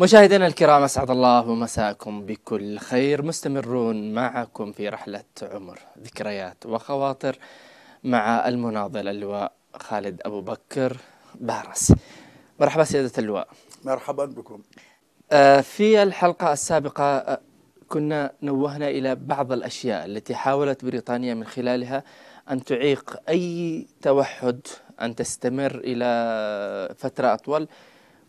مشاهدينا الكرام أسعد الله مساءكم بكل خير. مستمرون معكم في رحلة عمر ذكريات وخواطر مع المناضل اللواء خالد أبو بكر بارس. مرحبا سيادة اللواء. مرحبا بكم. آه، في الحلقة السابقة آه، كنا نوهنا إلى بعض الأشياء التي حاولت بريطانيا من خلالها أن تعيق أي توحد أن تستمر إلى فترة أطول.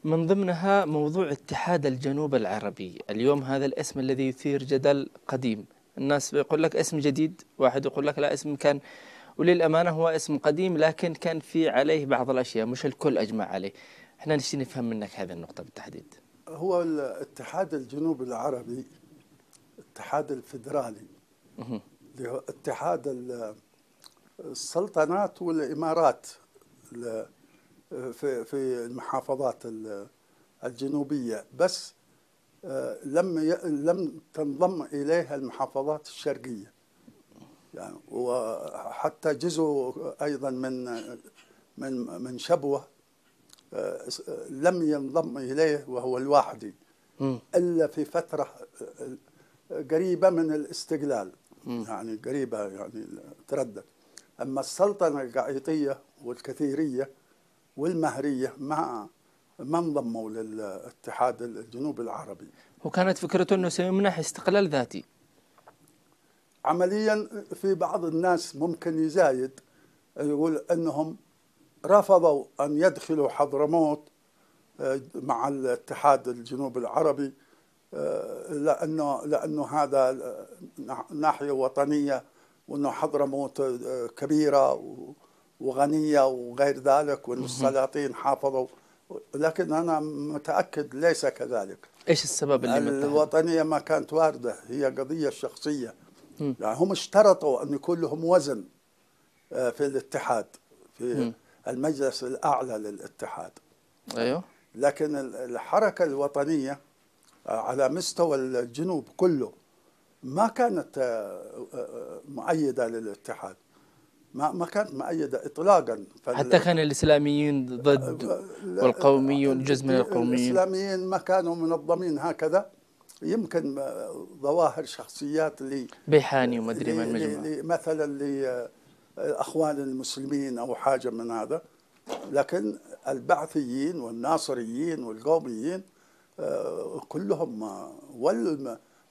من ضمنها موضوع اتحاد الجنوب العربي. اليوم هذا الاسم الذي يثير جدل قديم. الناس يقول لك اسم جديد واحد يقول لك لا اسم كان وللأمانة هو اسم قديم لكن كان في عليه بعض الأشياء مش الكل أجمع عليه. إحنا نشتي نفهم منك هذه النقطة بالتحديد. هو الاتحاد الجنوب العربي الاتحاد الفدرالي اللي هو اتحاد السلطنات والإمارات في في المحافظات الجنوبية. بس آه، لم لم تنضم إليها المحافظات الشرقية. يعني وحتى جزء أيضا من من من شبوة آه، لم ينضم إليه وهو الواحدي. إلا في فترة آه، قريبة من الاستقلال. يعني قريبة يعني تردد. أما السلطنة القعيطيه والكثيرية والمهرية ما ما انضموا للاتحاد الجنوب العربي. وكانت فكرته أنه سيمنح استقلال ذاتي. عمليا في بعض الناس ممكن يزايد يقول إنهم رفضوا أن يدخلوا حضرموت آه، مع الاتحاد الجنوب العربي آه، لأنه لأنه هذا ناحية وطنية وأنه حضرموت آه، كبيرة وغنية وغير ذلك وأن السلاطين حافظوا. لكن أنا متأكد ليس كذلك. إيش السبب اللي الوطنية ما كانت واردة هي قضية شخصية. يعني هم اشترطوا أن يكون لهم وزن آه، في الاتحاد في المجلس الأعلى للاتحاد. أيوه. لكن الحركة الوطنية آه، على مستوى الجنوب كله ما كانت آه، مؤيدة للاتحاد. ما ما كانت مؤيدة اطلاقا. حتى كان الاسلاميين ضد والقوميون جزء من القوميين الإسلاميين ما كانوا منظمين هكذا. يمكن ظواهر شخصيات ل بيحاني وما أدري من مجموعه مثلا لاخوان المسلمين أو حاجة من هذا. لكن البعثيين والناصريين والقوميين آه، كلهم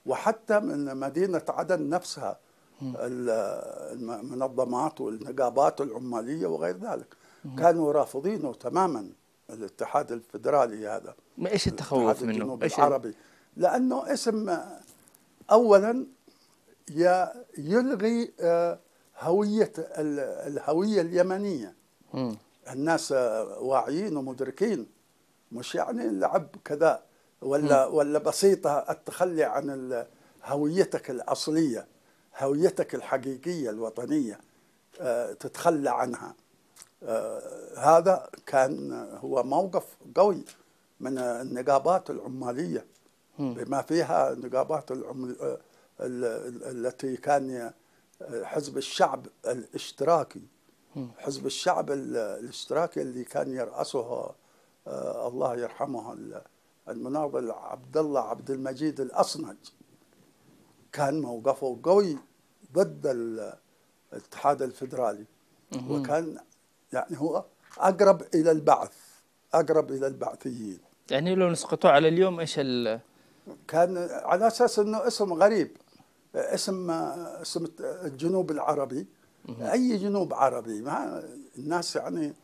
وحتى من مدينة عدن نفسها المنظمات والنقابات العمالية وغير ذلك. كانوا رافضينه تماما الاتحاد الفدرالي هذا. ما إيش التخوف منه؟ إيش العربي. لأنه اسم اولا يلغي آه، هوية الهوية اليمنية. الناس واعيين ومدركين. مش يعني لعب كذا ولا ولا بسيطة التخلي عن هويتك الأصلية. هويتك الحقيقية الوطنية آه، تتخلى عنها. آه، هذا كان هو موقف قوي من النقابات العمالية بما فيها نقابات العمل آه، التي كان حزب الشعب الاشتراكي. حزب الشعب الاشتراكي اللي كان يرأسه الله يرحمه المناضل عبد الله عبد المجيد الأصنج. كان موقفه قوي ضد الاتحاد الفدرالي. وكان يعني هو أقرب إلى البعث أقرب إلى البعثيين. يعني لو نسقطوه على اليوم إيش ال كان على أساس إنه اسم غريب. اسم اسم الجنوب العربي. أي جنوب عربي ما الناس يعني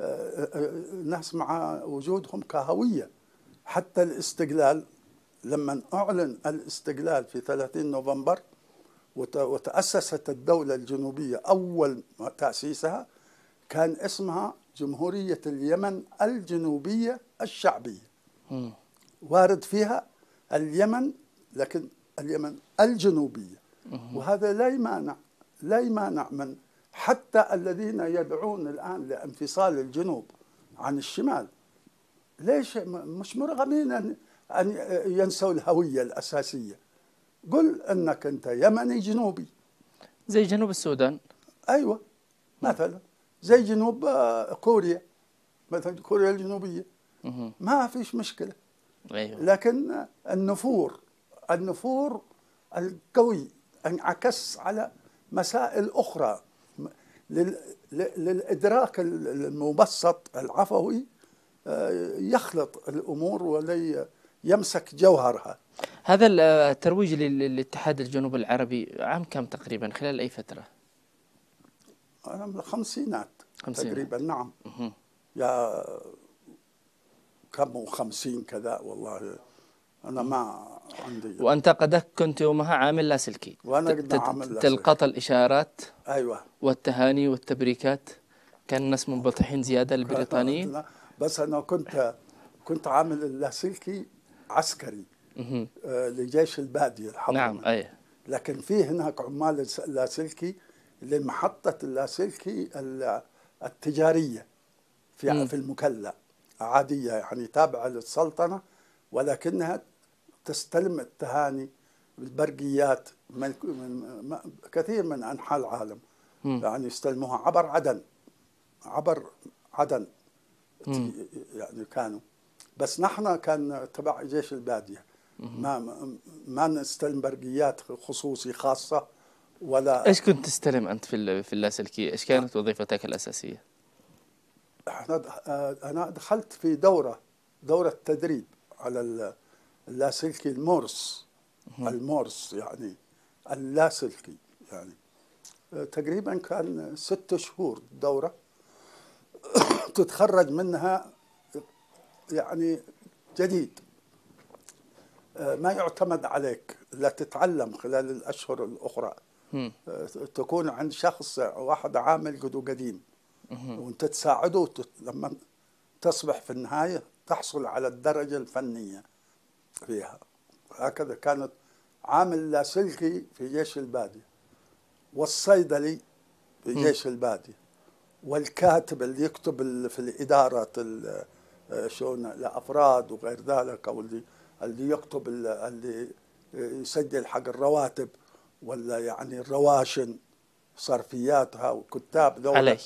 الناس مع وجودهم كهوية. حتى الاستقلال لما أعلن الاستقلال في 30 نوفمبر وت- وتأسست الدولة الجنوبية أول تأسيسها كان اسمها جمهورية اليمن الجنوبية الشعبية. وارد فيها اليمن لكن اليمن الجنوبية. وهذا لا يمانع لا يمانع من حتى الذين يدعون الآن لانفصال الجنوب عن الشمال. ليش مش مرغمين أن أن ينسوا الهوية الأساسية. قل أنك أنت يمني جنوبي. زي جنوب السودان. أيوة مثلا. زي جنوب آه، كوريا. مثلا كوريا الجنوبية. ما فيش مشكلة. أيوه. لكن النفور النفور القوي انعكس على مسائل أخرى. لل- ل- للإدراك المبسط العفوي آه، يخلط الأمور ولا يمسك جوهرها. هذا ال- الترويج لل- للاتحاد الجنوب العربي عام كم تقريبا؟ خلال أي فترة؟ أنا من الخمسينات خمسينات. تقريبا نعم. يا كم وخمسين كذا والله. أنا ما عندي. وأنت قد كنت يومها عامل لاسلكي وأنا ت- قد ت- عامل لاسلكي. تلقط الإشارات أيوه. والتهاني والتبريكات. كان الناس منبطحين زيادة البريطانيين بس أنا كنت كنت عامل اللاسلكي عسكري. آه، لجيش البادية الحضرمي نعم أي لكن في هناك عمال اللاسلكي لمحطة اللاسلكي ال- التجارية في. في المكلا عادية يعني تابعة للسلطنة ولكنها تستلم التهاني بالبرقيات من كثير من أنحاء العالم. يعني يستلموها عبر عدن عبر عدن. يعني كانوا بس نحن كان تبع جيش البادية. ما ما- نستلم برقيات خصوصي خاصة ولا إيش كنت تستلم أنت في في اللاسلكي؟ إيش كانت وظيفتك الأساسية؟ إحنا آه، أنا دخلت في دورة دورة تدريب على ال- اللاسلكي المورس. المورس يعني اللاسلكي يعني. آه، تقريبا كان ست شهور دورة. تتخرج منها يعني جديد. آه، ما يعتمد عليك لا تتعلم خلال الأشهر الأخرى. مم. آه، تكون عند شخص واحد عامل قدو قديم. وانت تساعده لما تصبح في النهاية تحصل على الدرجة الفنية فيها. هكذا كانت عامل لاسلكي في جيش البادية والصيدلي في جيش البادية والكاتب اللي يكتب في الإدارة ال- آه، شلون الافراد وغير ذلك أو اللي اللي يكتب ال- اللي يسجل حق الرواتب ولا يعني الرواشن صرفياتها وكتاب ذولا. علي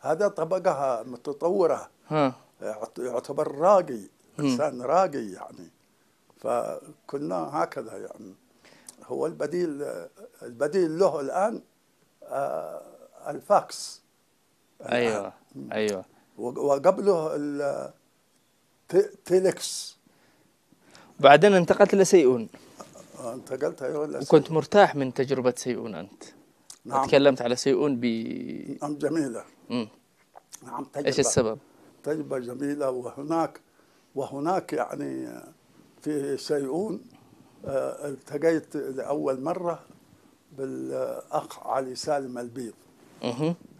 هذا طبقة متطورة. ها. يعت- يعتبر راقي مم. إنسان راقي يعني. فكنا هكذا يعني. هو البديل البديل له الآن آه، الفاكس. أيوه أيوه. وقبله تيلكس بعدين انتقلت لسيئون انتقلت أيوه للأسف. وكنت مرتاح من تجربة سيئون أنت نعم تكلمت على سيئون ب نعم جميلة مم. نعم إيش تجربة السبب؟ تجربة جميلة وهناك وهناك يعني في سيئون آه، التقيت لأول مرة بالأخ علي سالم البيض.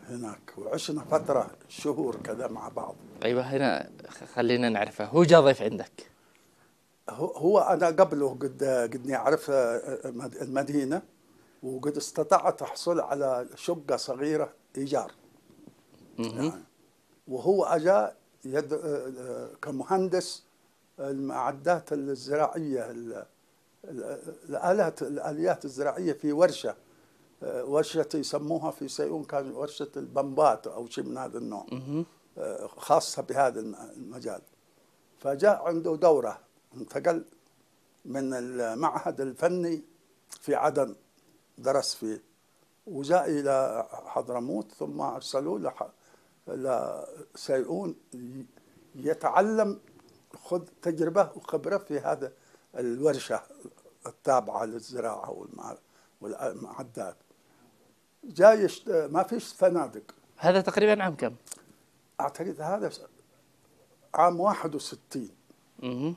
هناك وعشنا فترة شهور كذا مع بعض. أيوه هنا خلينا نعرفه. هو جاء ضيف عندك؟ هو- أنا قبله قد قدني أعرف آه، المدينة وقد استطعت أحصل على شقة صغيرة إيجار. يعني وهو اجى يد آه، كمهندس المعدات الزراعية ال- ال- الآلات الآليات الزراعية في ورشة. آه، ورشة يسموها في سيئون كان ورشة البمبات أو شيء من هذا النوع. آه، خاصة بهذا الم- المجال. فجاء عنده دورة انتقل من المعهد الفني في عدن درس فيه. وجاء إلى حضرموت ثم أرسلوه لح- لسيئون يتعلم خذ تجربة وخبرة في هذا الورشة التابعة للزراعة والمع- والمعدات جاي يشت... ما فيش فنادق. هذا تقريبا عام كم؟ أعتقد هذا عام 61 مهم.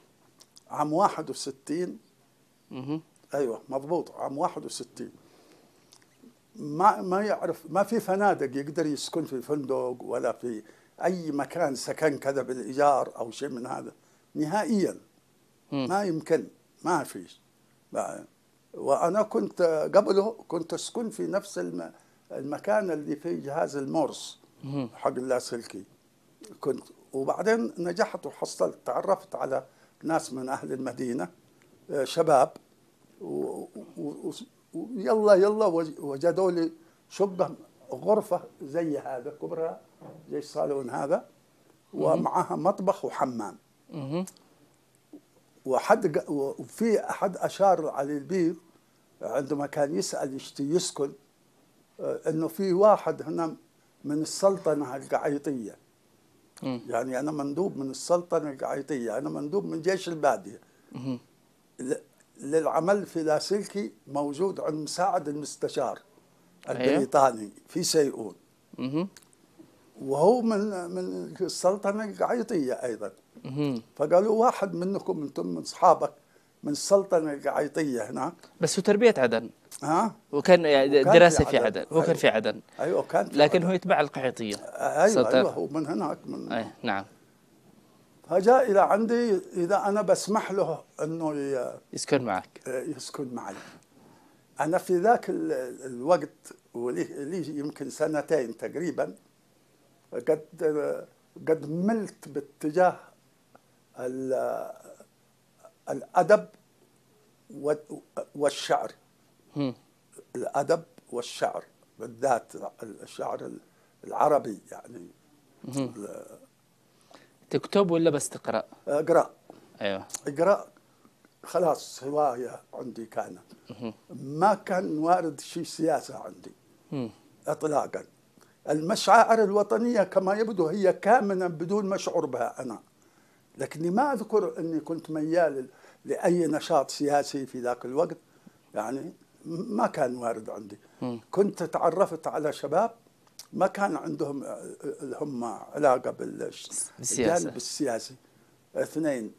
عام 61 مهم. أيوه مضبوط. عام 61 ما ما يعرف ما في فنادق يقدر يسكن في فندق ولا في أي مكان سكن كذا بالإيجار أو شيء من هذا. نهائيا. مم. ما يمكن. ما فيش. ما- وأنا كنت قبله كنت أسكن في نفس الم- المكان اللي فيه جهاز المورس. حق اللاسلكي كنت وبعدين نجحت وحصلت تعرفت على ناس من أهل المدينة آه، شباب ويلا يلا وج- وجدوا لي شقه غرفة زي هذا كبرها زي الصالون هذا ومعها مطبخ وحمام. وحد وفي أحد أشار على البيض عندما كان يسأل يشتي يسكن آه، إنه في واحد هنا من السلطنة القعيطية. يعني أنا مندوب من السلطنة القعيطية أنا مندوب من جيش البادية للعمل في لاسلكي موجود عند مساعد المستشار أيوه. البريطاني في سيئون. وهو من من السلطنة القعيطية أيضا. فقالوا واحد منكم أنتم من أصحابك من السلطنه القعيطيه هناك. بس هو تربية عدن. ها؟ وكان دراسة في عدن. هو كان. في عدن. أيوه كان في لكن عدن. هو يتبع القحيطية أيوه. أيوه هو من هناك من أي نعم. فجاء إلى عندي إذا أنا بسمح له إنه يسكن معك. يسكن معي. أنا في ذاك ال- الوقت ولي لي يمكن سنتين تقريبا قد قد ملت باتجاه ال- الأدب والشعر. الأدب والشعر بالذات الشعر العربي يعني. تكتب ولا بس تقرأ؟ أقرأ. أيوه. أقرأ. خلاص هواية عندي كانت. ما كان وارد شيء سياسة عندي. اطلاقا. المشاعر الوطنية كما يبدو هي كامنة بدون ما أشعر بها أنا. لكني ما أذكر إني كنت ميال لأي نشاط سياسي في ذاك الوقت يعني ما كان وارد عندي. كنت تعرفت على شباب ما كان عندهم هم علاقة بالجانب. السياسي اثنين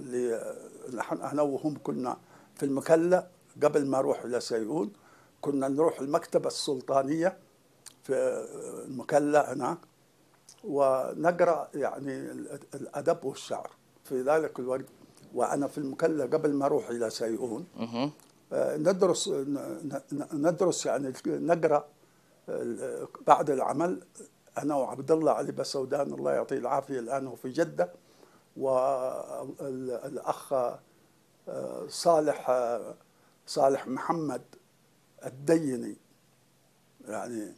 اللي نحن أنا وهم كنا في المكلا قبل ما أروح إلى سيئون كنا نروح المكتبة السلطانية في المكلا هناك ونقرأ يعني الأدب والشعر في ذلك الوقت وأنا في المكلا قبل ما أروح إلى سيئون. آه، ندرس ندرس يعني نقرأ آه، بعد العمل. أنا وعبد الله علي بسودان الله يعطيه العافية الآن هو في جدة. والأخ صالح آه، صالح محمد الديني. يعني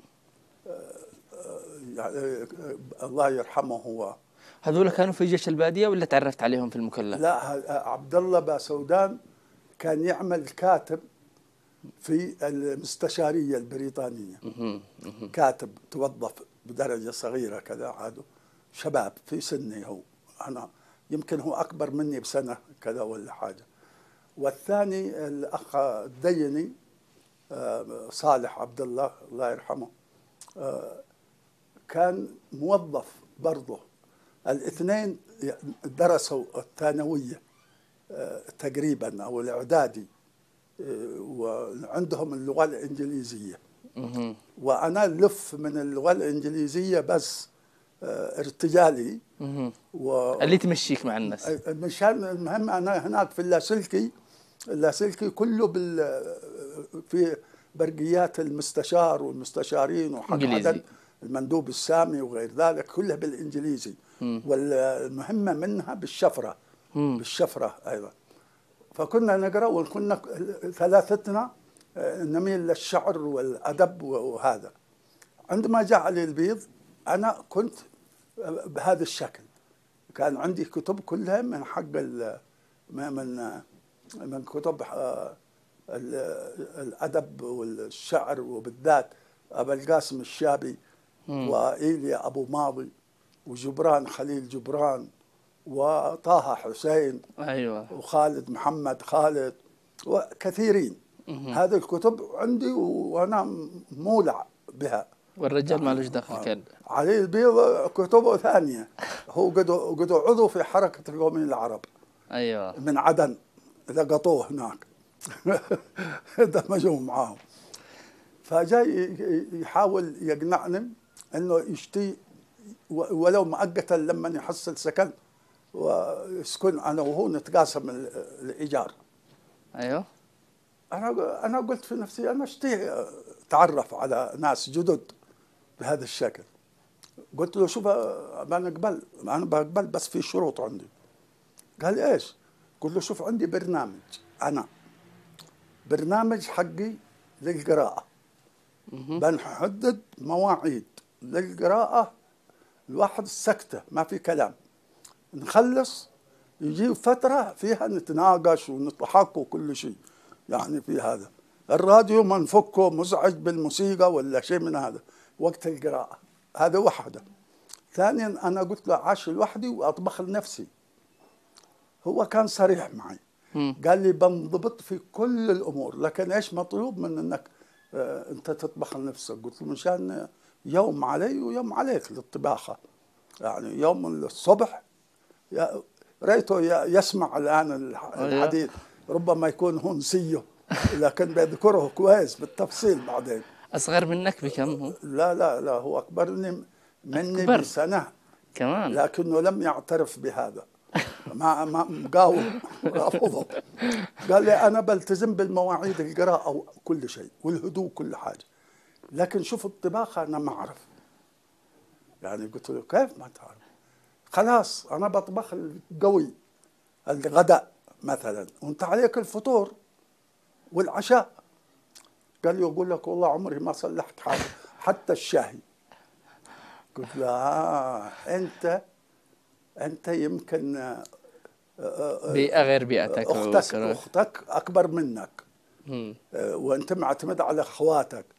يعني الله يرحمه هو هذول كانوا في جيش البادية ولا تعرفت عليهم في المكلا؟ لا عبد الله باسودان كان يعمل كاتب في المستشارية البريطانية. كاتب توظف بدرجة صغيرة كذا عادوا شباب في سني هو أنا يمكن هو أكبر مني بسنة كذا ولا حاجة والثاني الأخ الديني آه، صالح عبد الله الله يرحمه آه، كان موظف برضه الاثنين درسوا الثانوية آه، تقريبا أو الإعدادي آه، وعندهم اللغة الإنجليزية مهم. وأنا لف من اللغة الإنجليزية بس آه، ارتجالي. و اللي تمشيك مع الناس مشان المهم أنا هناك في اللاسلكي اللاسلكي كله بال في برقيات المستشار والمستشارين وحق المندوب السامي وغير ذلك كلها بالإنجليزي مم. والمهمة منها بالشفرة. بالشفرة أيضا فكنا نقرأ وكنا ثلاثتنا آه، نميل للشعر والأدب وهذا. عندما جاء علي البيض أنا كنت بهذا الشكل. كان عندي كتب كلها من حق من من كتب آه، ال- الأدب والشعر وبالذات ابا القاسم الشابي. وإيليا أبو ماضي. وجبران خليل جبران وطه حسين أيوه. وخالد محمد خالد وكثيرين. هذه الكتب عندي وأنا مولع بها. والرجال ما له دخل كان. علي البيض كتبه ثانية. هو قد قد عضو في حركة القوميين العرب. أيوه. من عدن. لقطوه هناك. دمجوه معاهم. فجاي يحاول يقنعني إنه يشتي ولو مؤقتا لما يحصل سكن ويسكن أنا وهو نتقاسم ال- الإيجار. أيوه. أنا أنا قلت في نفسي أنا اشتي اتعرف على ناس جدد بهذا الشكل؟ قلت له شوف أنا أقبل أنا بقبل بس في شروط عندي. قال إيش؟ قلت له شوف عندي برنامج أنا. برنامج حقي للقراءة. بنحدد مواعيد للقراءة الواحد سكتة ما في كلام. نخلص يجي فترة فيها نتناقش ونضحك وكل شيء يعني في هذا. الراديو ما نفكه مزعج بالموسيقى ولا شيء من هذا. وقت القراءة هذا واحدة ثانيا أنا قلت له عاش لوحدي وأطبخ لنفسي. هو كان صريح معي. قال لي بنضبط في كل الأمور لكن إيش مطلوب من إنك آه، أنت تطبخ لنفسك؟ قلت له مشان يوم علي ويوم عليك للطباخة. يعني يوم الصبح ي- يسمع الآن الح- أيوة. الحديث. ربما يكون هو نسيه لكن بيذكره كويس بالتفصيل بعدين. أصغر منك بكم؟ هو لا لا لا هو أكبرني مني أكبر. بسنة. كمان. لكنه لم يعترف بهذا. ما ما مقاوم رافضه قال لي أنا بلتزم بالمواعيد القراءة وكل شيء والهدوء كل حاجة. لكن شوف الطباخه أنا ما أعرف. يعني قلت له كيف ما تعرف؟ خلاص أنا بطبخ القوي الغداء مثلا. وأنت عليك الفطور والعشاء. قال لي أقول لك والله عمري ما صلحت حاجة حتى الشاهي. قلت له آه أنت أنت يمكن آه، آه، بيئة غير بيئتك أختك وكذا. أختك أكبر منك. آه، وأنت معتمد على اخواتك و-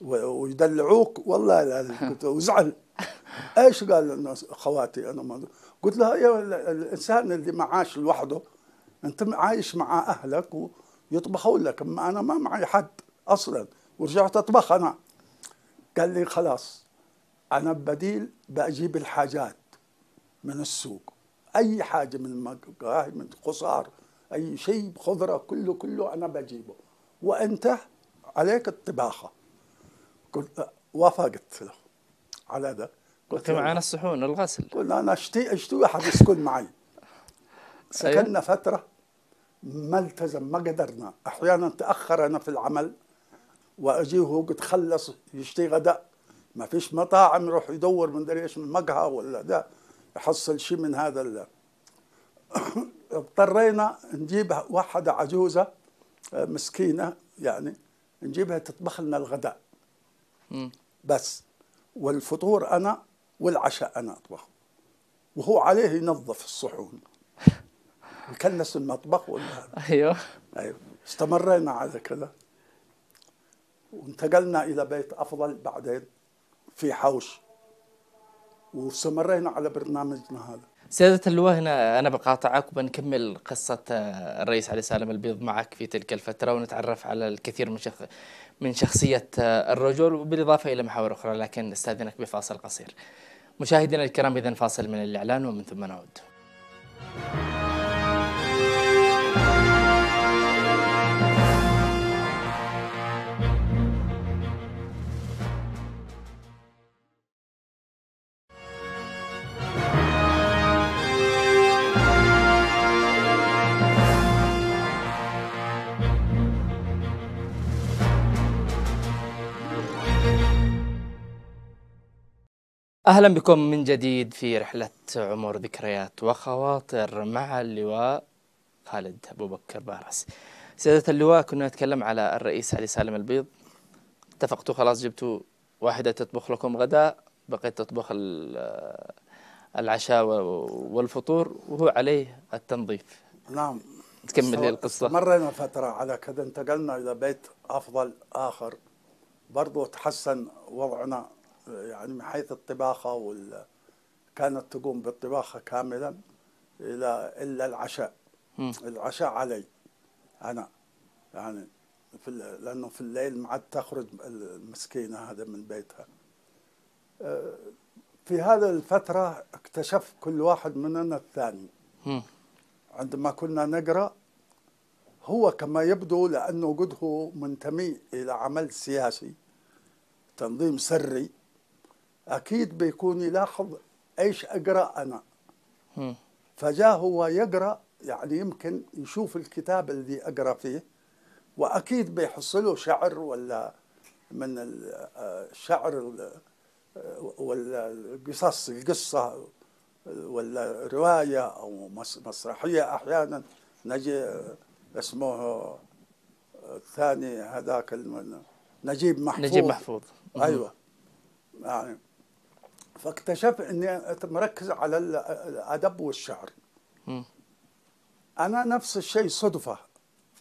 ويدلعوك. والله قلت له وزعل. إيش قال انه أخواتي أنا ما قلت له يا ال- الإنسان اللي ما عاش لوحده أنت عايش مع أهلك ويطبخوا لك. أما أنا ما معي حد أصلا. ورجعت أطبخ أنا. قال لي خلاص أنا بديل بجيب الحاجات من السوق. أي حاجة من المقاهي من قصار أي شيء خضرة كله كله أنا بجيبه. وأنت عليك الطباخة. قلت وافقت له على ذا قلت معانا الصحون الغسل. قلنا أنا اشتي اشتي أحد يسكن معي. سكننا فترة ما التزم ما قدرنا. أحيانا تأخر أنا في العمل وأجيه وهو قد خلص يشتي غداء ما فيش مطاعم يروح يدور من دري إيش من مقهى ولا ده يحصل شيء من هذا ال- اضطرينا نجيب واحدة عجوزة آه، مسكينة يعني نجيبها تطبخ لنا الغداء. بس. والفطور أنا والعشاء أنا اطبخ وهو عليه ينظف الصحون. يكنس المطبخ ولا. أيوه. أيوه. استمرينا على كذا. وانتقلنا إلى بيت أفضل بعدين في حوش. واستمرينا على برنامجنا هذا. سيادة اللواء هنا أنا بقاطعك وبنكمل قصة آه، الرئيس علي سالم البيض معك في تلك الفترة ونتعرف على الكثير من شخ... من شخصية آه، الرجل وبالإضافة إلى محاور أخرى لكن نستأذنك بفاصل قصير. مشاهدينا الكرام إذا فاصل من الإعلان ومن ثم نعود. أهلا بكم من جديد في رحلة عمر ذكريات وخواطر مع اللواء خالد أبو بكر بارس سيادة اللواء كنا نتكلم على الرئيس علي سالم البيض. اتفقتوا؟ خلاص جبتوا واحدة تطبخ لكم غداء بقيت تطبخ ال- العشاء والفطور وهو عليه التنظيف. نعم. تكمل لي القصة. مرينا فترة على كذا انتقلنا إلى بيت أفضل آخر. برضو تحسن وضعنا يعني من حيث الطباخة وال كانت تقوم بالطباخة كاملا إلى إلا العشاء. مم. العشاء علي أنا. يعني في ال- لأنه في الليل ما عاد تخرج المسكينة هذا من بيتها. آه، في هذه الفترة اكتشف كل واحد مننا الثاني. مم. عندما كنا نقرأ هو كما يبدو لأنه قد هو منتمي إلى عمل سياسي تنظيم سري. أكيد بيكون يلاحظ إيش أقرأ أنا. مم. فجاء هو يقرأ يعني يمكن يشوف الكتاب الذي أقرأ فيه وأكيد بيحصله شعر ولا من ال- آه، الشعر ال- آه، ولا القصص القصة ولا رواية أو مس- مسرحية أحيانا. نجي آه، اسمه آه، الثاني هذاك نجيب محفوظ. نجيب محفوظ. أيوه. يعني فاكتشف إني مركز على ال- الأدب والشعر. مم. أنا نفس الشيء صدفة.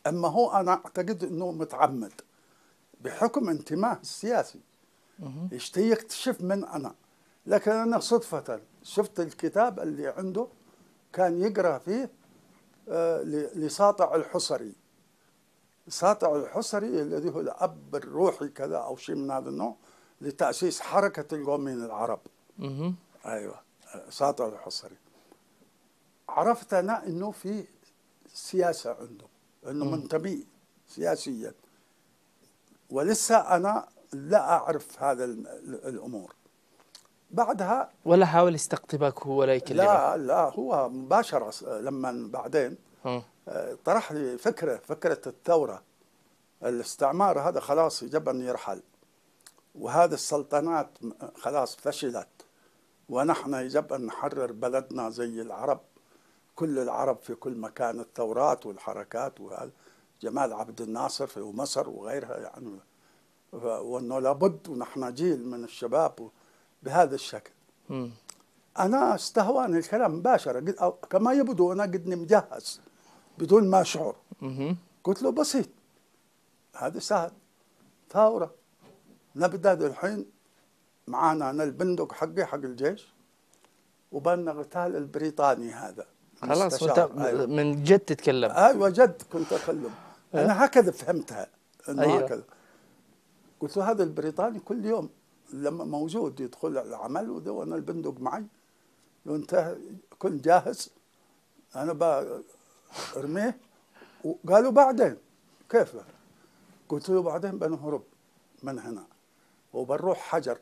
أما هو أنا أعتقد إنه متعمد بحكم انتمائه السياسي. يشتهي يكتشف من أنا؟ لكن أنا صدفة. شفت الكتاب اللي عنده كان يقرأ فيه آه، لساطع الحصري. ساطع الحصري الذي هو الأب الروحي كذا أو شيء من هذا النوع لتأسيس حركة القوميين العرب. أيوه. ساطع الحصري. عرفت أنا إنه في سياسة عنده إنه منتمي سياسيا. ولسه أنا لا أعرف هذا ال- ال- الأمور. بعدها ولا حاول يستقطبك هو ولا يكلمك؟ لا لا هو مباشرة لما بعدين. آه، طرح لي فكرة فكرة الثورة. الاستعمار هذا خلاص يجب ان يرحل وهذه السلطنات خلاص فشلت. ونحن يجب أن نحرر بلدنا زي العرب. كل العرب في كل مكان الثورات والحركات وهذا. جمال عبد الناصر في مصر وغيرها يعني. وأنه لابد ونحن جيل من الشباب بهذا الشكل. مم. أنا استهواني الكلام مباشرة. أو- كما يبدو أنا قدني مجهز بدون ما اشعر. قلت له بسيط. هذا سهل ثورة. نبدأ الحين معانا أنا البندق حقي حق الجيش وبنا قتال البريطاني هذا. خلاص وانت. أيوة. من جد تتكلم. أيوه جد كنت اكلم أنا هكذا فهمتها إنه أيوة. هكذا. قلت له هذا البريطاني كل يوم لما موجود يدخل العمل وأنا البندق معي. لو أنت كن جاهز أنا برميه وقالوا بعدين كيف؟ قلت له بعدين بنهرب من هنا. وبنروح حجر.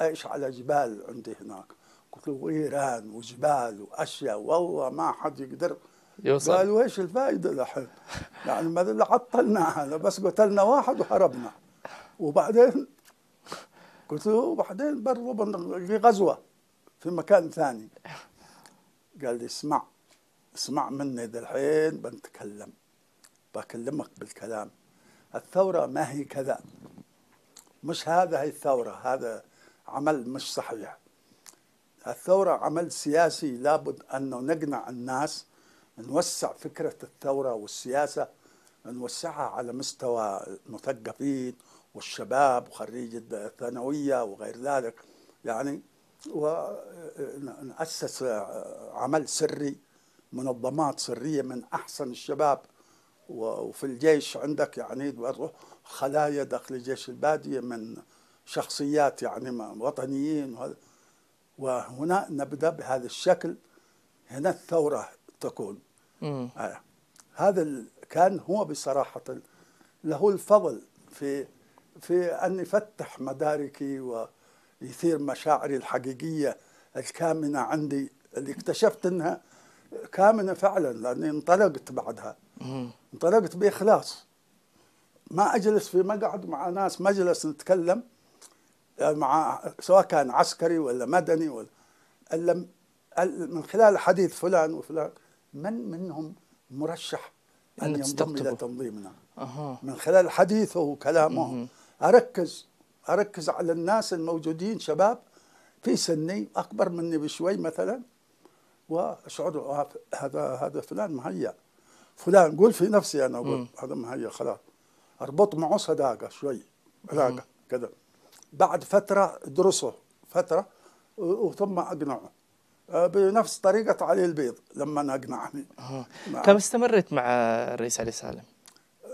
إيش على جبال عندي هناك؟ قلت له ويران وجبال وأشياء. والله ما حد يقدر. يوصل. قالوا إيش الفائده الحين؟ يعني ما عطلنا هذا بس قتلنا واحد وهربنا وبعدين قلت له وبعدين برضو بنلقي غزوة في مكان ثاني. قال لي اسمع اسمع مني الحين بنتكلم. بكلمك بالكلام. الثورة ما هي كذا. مش هذا هي الثورة هذا عمل مش صحيح. الثورة عمل سياسي لابد أنه نقنع الناس نوسع فكرة الثورة والسياسة نوسعها على مستوى المثقفين والشباب وخريج الثانوية وغير ذلك. يعني ونأسس عمل سري منظمات سرية من أحسن الشباب. وفي الجيش عندك يعني خلايا داخل الجيش البادية من شخصيات يعني وطنيين وهذا. وهنا نبدأ بهذا الشكل. هنا الثورة تكون. آه. هذا كان هو بصراحة له الفضل في في أن يفتح مداركي ويثير مشاعري الحقيقية الكامنة عندي. اللي اكتشفت إنها كامنة فعلا لأني انطلقت بعدها. انطلقت بإخلاص. ما أجلس في مقعد مع ناس مجلس نتكلم. مع سواء كان عسكري ولا مدني ولا الا م- ال- من خلال حديث فلان وفلان من منهم مرشح أن ينضم. إلى تنظيمنا؟ من خلال حديثه وكلامه. أركز أركز على الناس الموجودين شباب في سني أكبر مني بشوي مثلا وأشعر هذا هذا فلان مهيأ. فلان قول في نفسي أنا أقول. هذا مهيأ خلاص. أربط معه صداقة شوي علاقه كذا. بعد فترة ادرسه فترة و- وثم أقنعه. آه، بنفس طريقة علي البيض لما اقنعني أها. نعم. كم استمرت مع الرئيس علي سالم؟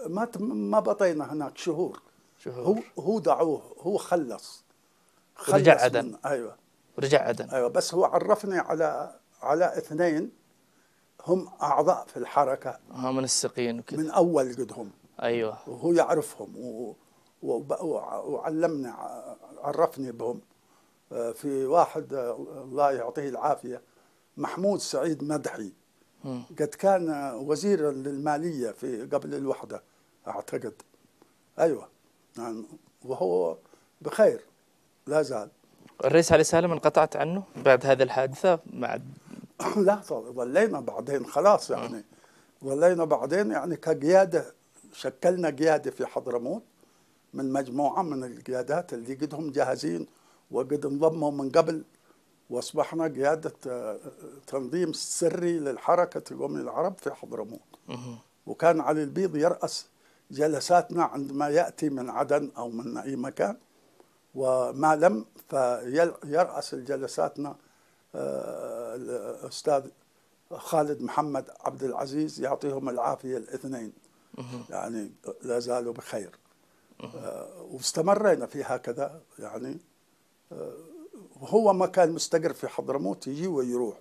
ما ما بطينا هناك شهور. شهور. هو هو دعوه هو خلص. خلص عدن. من- أيوه. ورجع عدن. أيوه بس هو عرفني على على اثنين. هم أعضاء في الحركة. ها منسقين وكذا. من أول قدهم. أيوه. وهو يعرفهم و... وعلمني عرفني بهم. في واحد الله يعطيه العافية محمود سعيد مدحي. قد كان وزيرا للماليه في قبل الوحدة أعتقد. أيوه. يعني وهو بخير لا زال. الرئيس علي سالم انقطعت عنه بعد هذه الحادثة؟ مع لا ظلينا بعدين خلاص يعني. ظلينا بعدين يعني كقيادة شكلنا قيادة في حضرموت. من مجموعة من القيادات اللي قدهم جاهزين وقد انضموا من قبل وأصبحنا قيادة آه، تنظيم سري للحركة القومية العرب في حضرموت. وكان علي البيض يرأس جلساتنا عندما يأتي من عدن أو من أي مكان وما لم فيرأس الجلساتنا آه، الأستاذ خالد محمد عبد العزيز يعطيهم العافية الاثنين. يعني لا زالوا بخير واستمرينا في هكذا يعني آه، وهو ما كان مستقر في حضرموت يجي ويروح.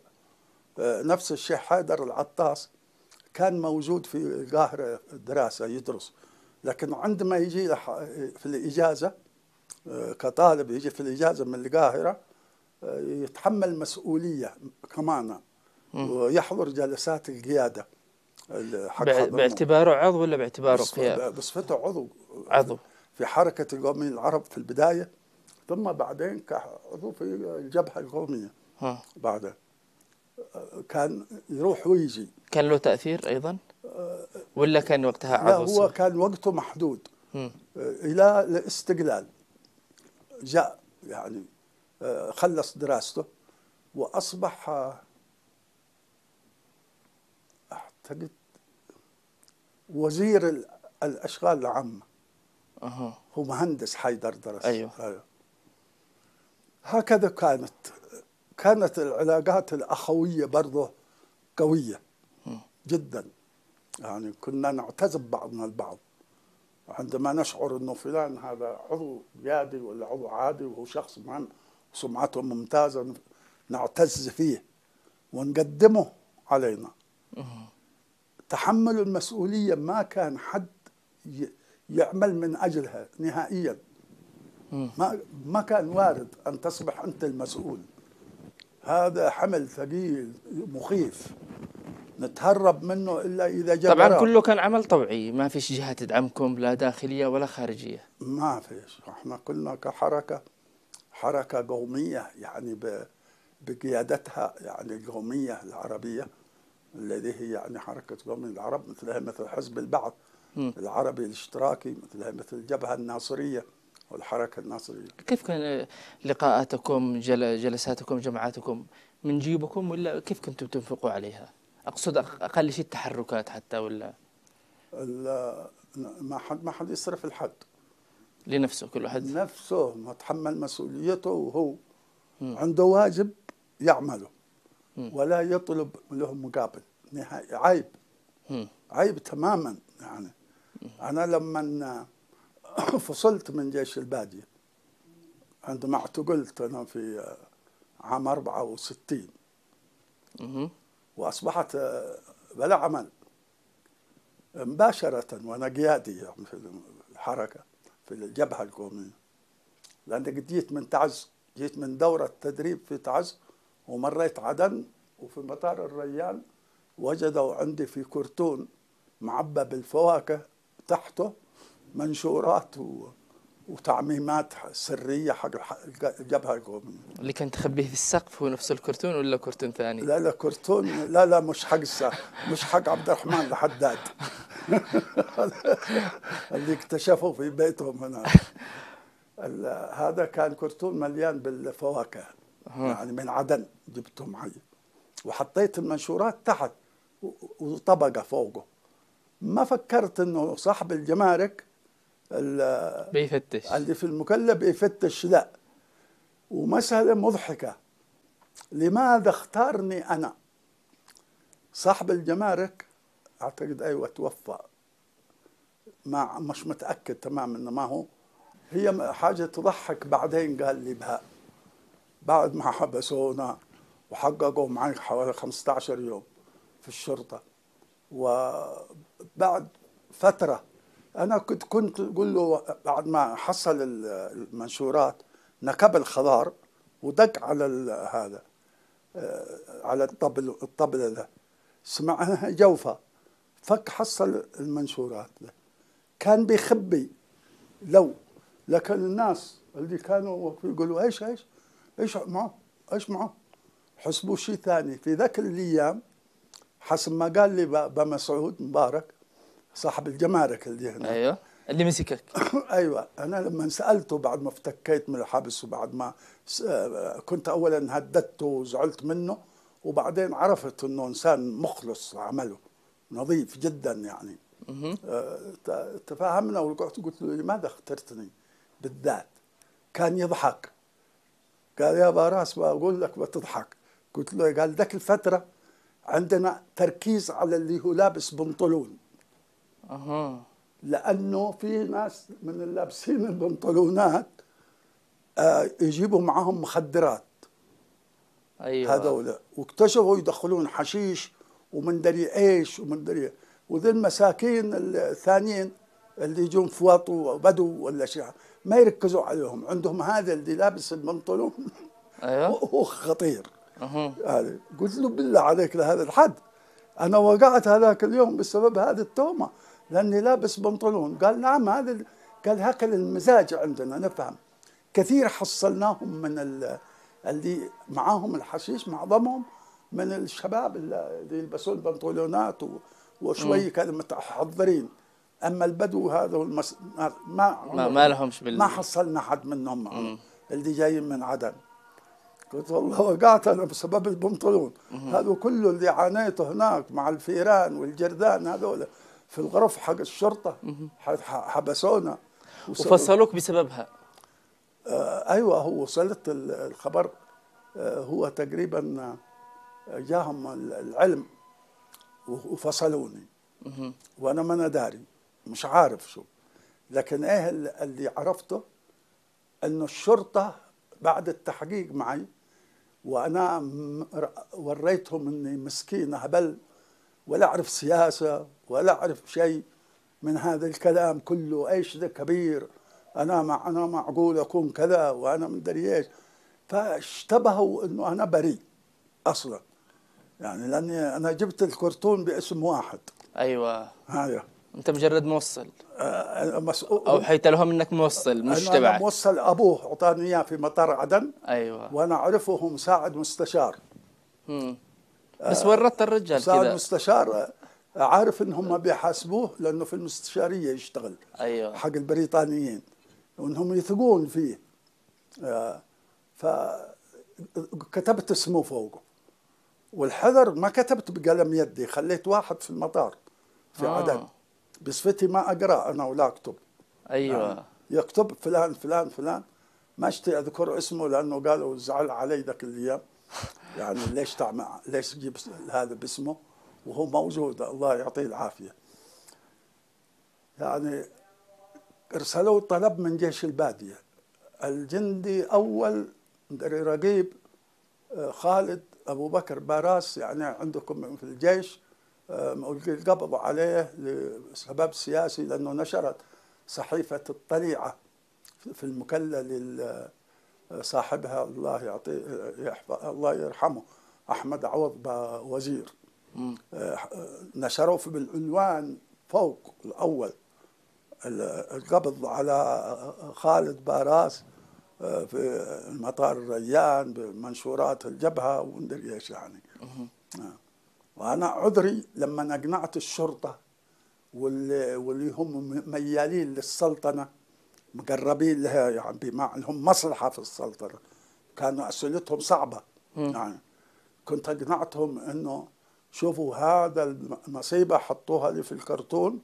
آه، نفس الشيخ حيدر العطاس كان موجود في القاهرة دراسة يدرس. لكن عندما يجي في الإجازة آه، كطالب يجي في الإجازة من القاهرة آه، يتحمل مسؤولية كمان. ويحضر جلسات القيادة. ال- حق. باعتباره عضو ولا باعتباره قيادة؟ بصفته عضو عضو في حركة القومية العرب في البداية ثم بعدين كعضو في الجبهة القومية ها. بعدين كان يروح ويجي كان له تأثير أيضا؟ ولا كان وقتها لا عضو هو صغير؟ كان وقته محدود مم. إلى الاستقلال جاء يعني خلص دراسته وأصبح أعتقد وزير ال- الأشغال العامة أها هو مهندس حيدر درس أيوه. أيوه. هكذا كانت كانت العلاقات الأخوية برضه قوية مم. جدا يعني كنا نعتز ببعضنا البعض عندما نشعر إنه فلان هذا عضو قيادي ولا عضو عادي وهو شخص مهم وسمعته ممتازه نعتز فيه ونقدمه علينا. تحمل المسؤولية ما كان حد يعمل من أجلها نهائيا. ما ما كان وارد أن تصبح أنت المسؤول. هذا حمل ثقيل مخيف. نتهرب منه إلا إذا جاء طبعا. كله كان عمل طوعي ما فيش جهة تدعمكم لا داخلية ولا خارجية. ما فيش. إحنا كلنا كحركة حركة قومية يعني بقيادتها يعني القومية العربية. الذي هي يعني حركة قوميه العرب مثلها مثل حزب البعث. العربي الاشتراكي مثلها مثل الجبهة الناصرية والحركة الناصرية. كيف كان لقاءاتكم جل جلساتكم جماعاتكم؟ من جيبكم ولا كيف كنتم تنفقوا عليها؟ أقصد أق- أقل شيء التحركات حتى ولا؟ ما حد ما حد يصرف الحد. لنفسه كل واحد. نفسه متحمل مسؤوليته وهو مم. عنده واجب يعمله. مم. ولا يطلب له مقابل. عيب. عيب تماما يعني. أنا لما فصلت من جيش البادية عندما اعتقلت أنا في عام 64 مهم. وأصبحت بلا عمل. مباشرة وأنا قيادي يعني في الحركة في الجبهة القومية. لأن قد جيت من تعز جيت من دورة تدريب في تعز ومريت عدن وفي مطار الريان وجدوا عندي في كرتون معبى بالفواكه تحته منشورات و... وتعميمات سرية حق الجبهه القومية. اللي كان تخبيه في السقف هو نفس الكرتون ولا كرتون ثاني؟ لا لا كرتون. لا لا مش حق السا مش حق عبد الرحمن الحداد. اللي اكتشفوا في بيتهم هنا. هذا كان كرتون مليان بالفواكه. يعني من عدن جبته معي. وحطيت المنشورات تحت. وطبقة فوقه. ما فكرت إنه صاحب الجمارك ال- بيفتش. اللي في المكلب يفتش لا. ومسألة مضحكة. لماذا اختارني أنا؟ صاحب الجمارك أعتقد أيوة توفى. ما مش متأكد تماما إنه ما هو. هي حاجة تضحك. بعدين قال لي بها. بعد ما حبسونا وحققوا معي حوالي 15 يوم. في الشرطة. وبعد فترة أنا كنت كنت أقول له بعد ما حصل المنشورات نكب الخضار ودق على هذا آه، على الطبل الطبلة ده. سمعها جوفة. فك حصل المنشورات ده. كان بيخبي. لو لكن الناس اللي كانوا يقولوا إيش إيش؟ إيش معه؟ إيش معه؟ حسبوا شيء ثاني. في ذاك الأيام حسب ما قال لي بابا مسعود مبارك صاحب الجمارك اللي هنا. أيوه. اللي مسكك. أيوه. أنا لما سألته بعد ما افتكيت من الحبس وبعد ما كنت اولا هددته وزعلت منه وبعدين عرفت إنه إنسان مخلص عمله. نظيف جدا يعني. آه، تفاهمنا ورجعت قلت له لماذا اخترتني بالذات؟ كان يضحك. قال يا باراس بقول لك بتضحك قلت له قال ذاك الفترة عندنا تركيز على اللي هو لابس بنطلون. أها. لأنه في ناس من اللابسين البنطلونات آه يجيبوا معهم مخدرات. أيوه. هذول. واكتشفوا يدخلون حشيش ومن دري إيش ومن دري. وذي المساكين الثانيين اللي يجون فواط وبدو ولا شيء ما يركزوا عليهم. عندهم هذا اللي لابس البنطلون. أيوه. هو خطير. أها يعني قلت له بالله عليك لهذا الحد. أنا وقعت هذاك اليوم بسبب هذه التهمة لأني لابس بنطلون. قال نعم هذا ال- قال هكذا المزاج عندنا نفهم كثير حصلناهم من ال- اللي معاهم الحشيش معظمهم من الشباب اللي يلبسون بنطلونات وشوي كانوا متحضرين. أما البدو هذا والمس... ما ما, ما, لهمش بال ما حصلنا حد منهم معهم اللي جايين من عدن. قلت والله وقعت أنا بسبب البنطلون. هذا كله اللي عانيته هناك مع الفيران والجردان هذول في الغرف حق الشرطة. حبسونا. وفصلوك بسببها. آه أيوه هو وصلت ال- الخبر آه هو تقريبا آه، جاهم ال- العلم وفصلوني. وأنا ما أنا داري مش عارف شو. لكن إيه ال- اللي عرفته إنه الشرطة بعد التحقيق معي وأنا وريتهم إني مسكين هبل ولا أعرف سياسة ولا أعرف شيء من هذا الكلام كله. إيش ذا كبير؟ أنا مع أنا معقول أكون كذا وأنا من دري إيش؟ فاشتبهوا إنه أنا بريء أصلا. يعني لأني أنا جبت الكرتون باسم واحد. أيوه. هذا. انت مجرد موصل. آه، مسؤول اوحيت لهم إنك موصل مش تبعك. موصل أبوه أعطاني إياه في مطار عدن. أيوه. وأنا اعرفه مساعد مستشار. مم. بس ورطت الرجال مساعد كذا مستشار آه، عارف إنهم بيحاسبوه لأنه في المستشارية يشتغل. أيوه. حق البريطانيين. وإنهم يثقون فيه. آه، فكتبت اسمه فوقه. والحذر ما كتبت بقلم يدي خليت واحد في المطار في آه. عدن. بصفتي ما أقرأ أنا ولا أكتب. أيوه. يكتب فلان فلان فلان. ما اشتي أذكر اسمه لأنه قالوا زعل علي ذاك الأيام يعني ليش تعمل ليش تجيب هذا باسمه؟ وهو موجود. الله يعطيه العافية. يعني ارسلوا طلب من جيش البادية. الجندي أول مدري رقيب آه، خالد أبو بكر باراس. يعني عندكم في الجيش. آه، القبض عليه لسبب سياسي لأنه نشرت صحيفة الطليعة في المكلل صاحبها الله يعطيه يحفظ الله يرحمه أحمد عوض وزير مم. آه، نشروه في بالعنوان فوق الأول ال- القبض على خالد باراس آه، في المطار الريان بمنشورات الجبهة ومدري إيش يعني آه. وأنا عذري لما اقنعت الشرطة واللي, هم ميالين للسلطنة مقربين لها يعني بما لهم مصلحة في السلطنة. كانوا أسئلتهم صعبة. يعني كنت أقنعتهم إنه شوفوا هذا المصيبه حطوها لي في الكرتون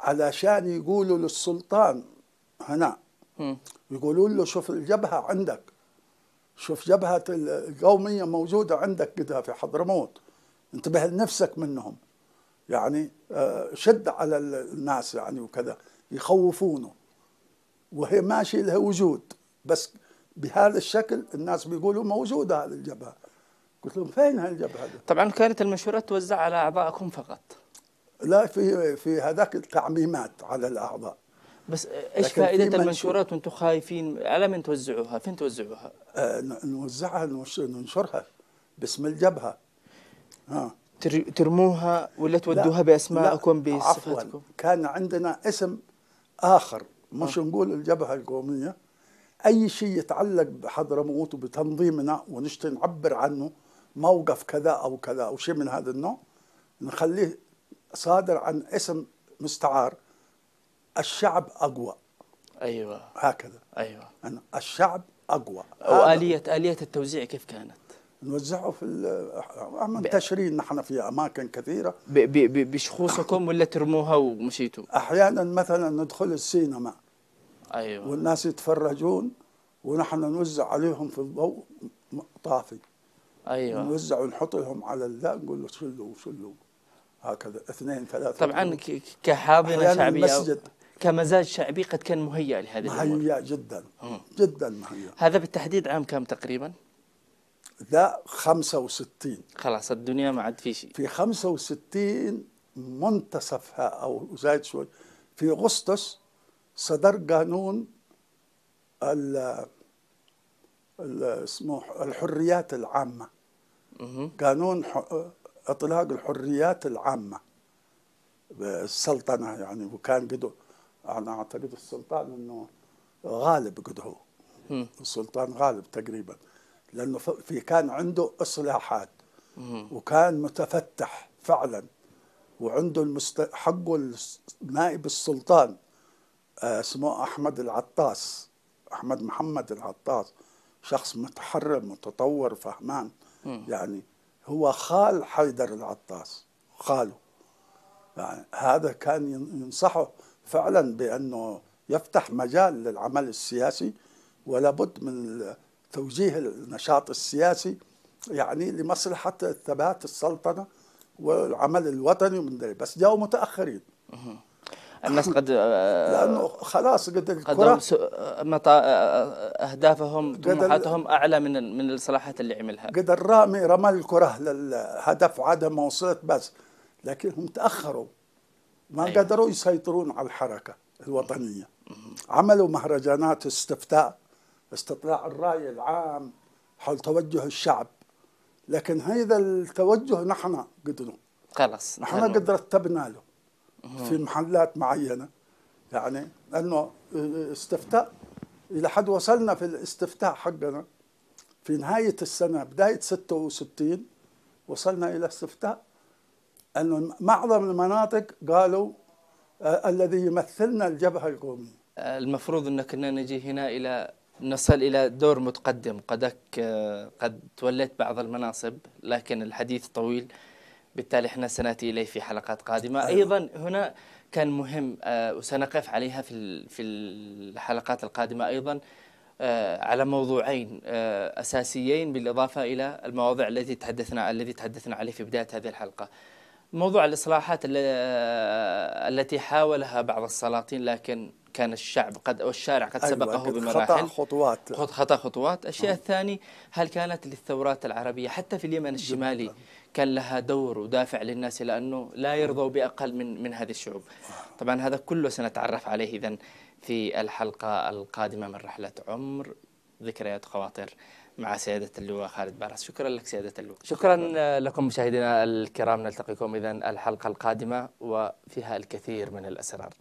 علشان يقولوا للسلطان هنا. يقولوا له شوف الجبهة عندك. شوف جبهة القومية موجودة عندك كده في حضرموت. انتبه لنفسك منهم. يعني آه، شد على الناس يعني وكذا يخوفونه. وهي ماشي لها وجود بس بهذا الشكل الناس بيقولوا موجوده هذه الجبهة. قلت لهم فين هالجبهة طبعا كانت المنشورات توزع على أعضائكم فقط. لا في في هذاك التعميمات على الأعضاء. بس إيش منشور- المنشورات وأنتم خايفين؟ على من توزعوها؟ فين توزعوها؟ آه، نوزعها ننشرها باسم الجبهة. ها. تر- ترموها ولا لا، تودوها باسمائكم. بصفاتكم؟ كان عندنا اسم آخر. مش نقول الجبهة القومية. أي شيء يتعلق بحضرموت وبتنظيمنا ونشتي نعبر عنه موقف كذا أو كذا أو شيء من هذا النوع نخليه صادر عن اسم مستعار. الشعب أقوى. أيوه. هكذا. أيوه. أنا الشعب أقوى. هذا وآلية آلية التوزيع كيف كانت؟ نوزعه في ال- منتشرين نحن في ب- ب- بشخوصكم ولا ترموها ومشيتوا؟ أحيانا مثلا ندخل السينما. أيوه. والناس يتفرجون ونحن نوزع عليهم في الضوء طافي. أيوه. نوزع ونحط لهم على اللا نقول له شلوا شلوا. هكذا اثنين ثلاثة. طبعا ك- كحاضنة أحياناً شعبية أو المسجد. كمزاج شعبي قد كان مهيأ لهذه مهيأ جدا. مم. جدا مهيأ. هذا بالتحديد عام كم تقريبا؟ ذا 65 خلاص الدنيا ما عاد في شيء. في 65 منتصفها أو زايد شوي. في أغسطس صدر قانون ال ال- اسمه الحريات العامة. مهم. قانون إطلاق الحريات العامة. بالسلطنه يعني وكان قد أنا أعتقد السلطان إنه غالب قد هو. السلطان غالب تقريبا. لأنه في كان عنده إصلاحات. وكان متفتح فعلا وعنده المست... حقه نائب السلطان آه، اسمه أحمد العطاس أحمد محمد العطاس شخص متحرر متطور فهمان. يعني هو خال حيدر العطاس خاله يعني هذا كان ين- ينصحه فعلا بأنه يفتح مجال للعمل السياسي ولا بد من توجيه النشاط السياسي يعني لمصلحة ثبات السلطنة والعمل الوطني ومن ذلك. بس جاءوا متأخرين. الناس قد آه، لأنه خلاص قد الكرة س- مطا... أهدافهم طموحاتهم أعلى من من الاصلاحات اللي عملها. قد الرامي رمى الكرة للهدف عدم وصلت بس لكن هم تأخروا. ما أيوة. قدروا يسيطرون على الحركة الوطنية. عملوا مهرجانات استفتاء. استطلاع الرأي العام حول توجه الشعب. لكن هذا التوجه نحن قدروا خلاص نحن قد رتبنا له في محلات معينة. يعني انه استفتاء إلى حد وصلنا في الاستفتاء حقنا. في نهاية السنة بداية 66 وصلنا إلى استفتاء أنه معظم المناطق قالوا آه الذي يمثلنا الجبهة القومية. المفروض إن كنا نجي هنا إلى نصل إلى دور متقدم قدك قد توليت بعض المناصب لكن الحديث طويل بالتالي إحنا سنأتي إليه في حلقات قادمة أيوة. أيضا هنا كان مهم آه، وسنقف عليها في في الحلقات القادمة أيضا آه، على موضوعين آه، أساسيين بالإضافة إلى المواضيع التي تحدثنا الذي تحدثنا عليه في بداية هذه الحلقة. موضوع الإصلاحات الل- التي حاولها بعض السلاطين لكن كان الشعب قد أو الشارع قد سبقه أيوة، خطأ بمراحل خطوات. خط- خطأ خطوات. الشيء الثاني هل كانت للثورات العربية حتى في اليمن الشمالي كان لها دور ودافع للناس لأنه لا يرضوا بأقل من من هذه الشعوب؟ طبعا هذا كله سنتعرف عليه إذا في الحلقة القادمة من رحلة عمر ذكريات خواطر. مع سيادة اللواء خالد بارس شكرا لك سيادة اللواء. شكرا لكم مشاهدينا الكرام. نلتقيكم إذا الحلقة القادمة وفيها الكثير من الأسرار.